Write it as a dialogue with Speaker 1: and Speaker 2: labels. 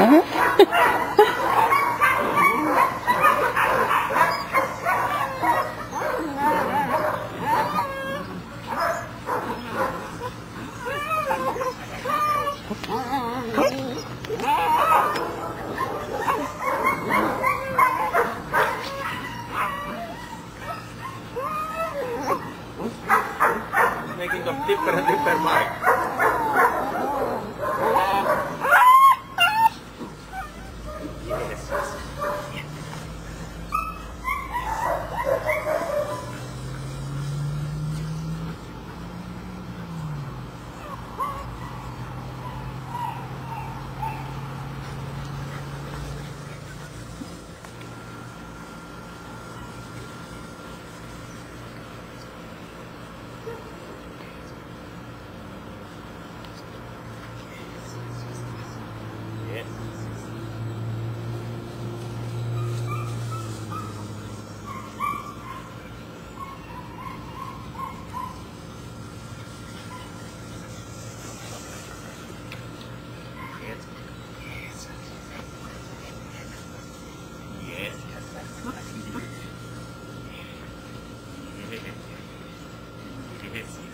Speaker 1: Damn it. making a dipper and mark. hit.